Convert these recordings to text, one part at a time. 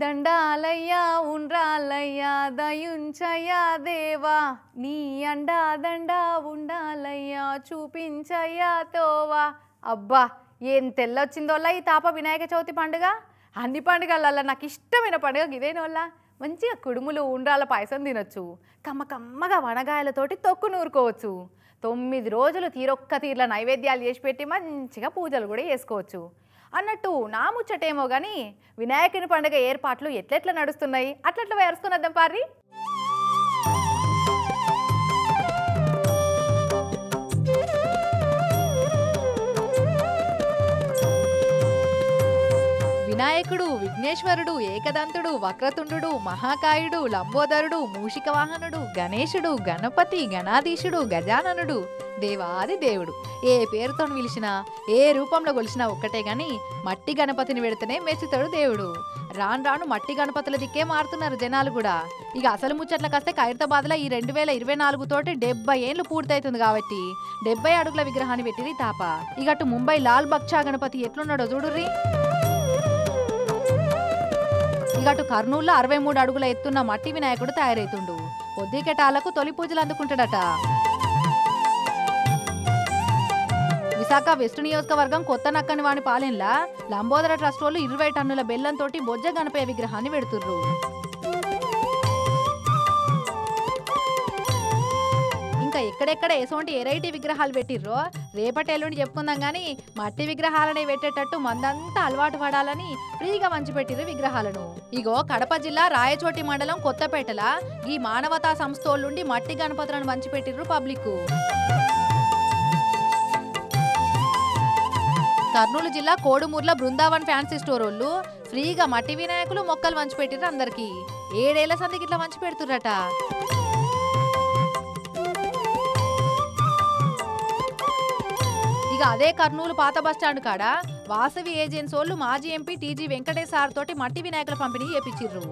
దండాలయ్యా ఉండ్రాలయ్యా దయుంచయ్యా దేవా. నీ అండా దండా ఉండాలయ్యా చూపించయ్యా తోవా. అబ్బా ఏం తెల్లొచ్చిందోళ్ళ ఈ తాప వినాయక చవితి పండుగ? అన్ని పండుగలల్లా నాకు ఇష్టమైన పండుగ ఇదేనోళ్ళ మంచిగా కుడుములు ఉండ్రాల పాయసం తినొచ్చు. కమ్మ కమ్మగా వనగాయలతోటి తొక్కు నూరుకోవచ్చు. తొమ్మిది రోజులు తీరొక్క తీర్ల నైవేద్యాలు చేసి పెట్టి మంచిగా పూజలు కూడా చేసుకోవచ్చు. అన్నట్టు నా ముచ్చటేమో కానీ వినాయకుని పండుగ ఏర్పాట్లు ఎట్లెట్లా నడుస్తున్నాయి? అట్లట్లా వేరుస్తున్నద్దాం పారి వినాయకుడు విఘ్నేశ్వరుడు ఏకదంతుడు వక్రతుండు మహాకాయుడు లంబోదరుడు మూషిక వాహనుడు గణేశుడు గణపతి గణాధీశుడు గజాననుడు దేవాది దేవుడు. ఏ పేరుతో పిలిచినా ఏ రూపంలో కొలిచినా ఒక్కటే గాని మట్టి గణపతిని పెడితేనే మెచ్చుతాడు దేవుడు. రాను రాను మట్టి గణపతుల దిక్కే మారుతున్నారు జనాలు కూడా. ఇక అసలు ముచ్చట్లకు వస్తే ఖైరతాబాద్లో ఈ రెండు వేల ఇరవై నాలుగు తోటి డెబ్బై ఏళ్ళు పూర్తవుతుంది కాబట్టి డెబ్బై అడుగుల విగ్రహాన్ని పెట్టింది తాప. ఇక అటు ముంబై లాల్ బక్షా గణపతి ఎట్లున్నాడో చూడుర్రీ? ఇక అటు కర్నూలులో అరవై మూడు అడుగుల ఎత్తున్న మట్టి వినాయకుడు తయారైతుండు. పొద్దుకెటాలకు తొలి పూజలు అందుకుంటాడట. విశాఖ వెస్ట్ నియోజకవర్గం కొత్త నక్కని వాణి పాలెంలా లంబోదర ట్రస్ట్ వాళ్ళు ఇరవై టన్నుల బెల్లంతో బొజ్జ గణపయ్య విగ్రహాన్ని పెడుతుర్రు. ఇంకా ఎక్కడెక్కడ ఎసోంటి ఎరైటీ విగ్రహాలు పెట్టిర్రో? రేపటి ఎల్లుండి చెప్పుకుందాం కానీ మట్టి విగ్రహాలనే పెట్టేటట్టు మందంతా అలవాటు పడాలని ఫ్రీగా వంచిపెట్టిర్రు విగ్రహాలను. ఇగో కడప జిల్లా రాయచోటి మండలం కొత్తపేటల ఈ మానవతా సంస్థోళ్ళుండి మట్టి గణపతులను మంచి పెట్టిర్రు పబ్లిక్ కర్నూలు జిల్లా కోడుమూర్ల బృందావన్ ఫ్యాన్సీ స్టోర్ వాళ్ళు ఫ్రీగా మట్టి వినాయకులు మొక్కలు వంచిపెట్టిర్రు అందరికి. ఏడేళ్ళ సందికి ఇట్లా వంచి పెడుతుర్రట. ఇక అదే కర్నూలు పాత బస్టాండ్ కాడ వాసవి ఏజెన్సీ వాళ్ళు మాజీ ఎంపీ టీజీ వెంకటేశ్వర తోటి మట్టి వినాయకుల పంపిణీ చేపించిర్రు.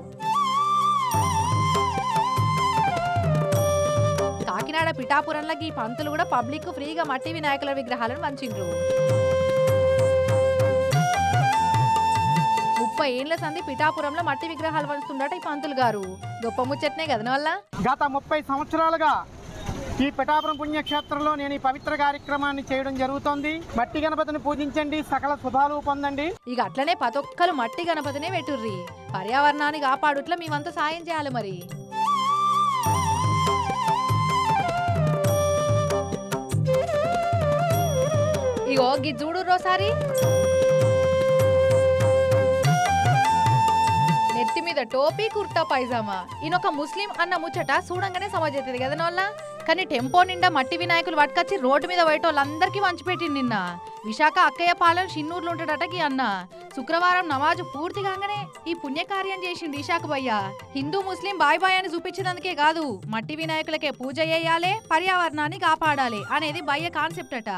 కాకినాడ పిఠాపురంలో ఈ పంతులు కూడా పబ్లిక్ ఫ్రీగా మట్టి వినాయకుల విగ్రహాలను వంచిండ్రు. ముప్పై ఏళ్ళ సంది పిఠాపురంలో మట్టి విగ్రహాలు వంచుతుండట ఈ పంతులు గారు. గొప్ప ముచ్చట్నే కదన వల్ల? గత ముప్పై సంవత్సరాలుగా ఈ పిఠాపురం పుణ్యక్షేత్రంలో నేను ఈ పవిత్ర కార్యక్రమాన్ని చేయడం జరుగుతోంది. మట్టి గణపతిని పూజించండి. సకల శుభాలు పొందండి. ఇక అట్లనే పతొక్కలు మట్టి గణపతినే పెట్టుర్రి. పర్యావరణాన్ని కాపాడుట్ల మేమంతా సాయం చేయాలి మరి. ఇగో గి చూడు రోసారి నెత్తి మీద టోపీ కుర్తా పైజామా. ఈయనొక ముస్లిం అన్న ముచ్చట చూడంగానే సమజవుతుంది కదా నోళ్ళ? కానీ టెంపో నిండా మట్టి వినాయకులు పట్టుకొచ్చి రోడ్డు మీద బయట వాళ్ళందరికీ వంచిపెట్టి నిన్న. విశాఖ అక్కయ్య పాలెం షిన్నూరులో ఉంటాడటకి అన్న. శుక్రవారం నమాజు పూర్తి కాగానే ఈ పుణ్యకార్యం చేసింది ఇషాక్ భయ్య. హిందూ ముస్లిం బాయ్ బాయ్ అని చూపించినందుకే కాదు మట్టి వినాయకులకే పూజ చేయాలి పర్యావరణాన్ని కాపాడాలి అనేది భయ్య కాన్సెప్ట్ అట.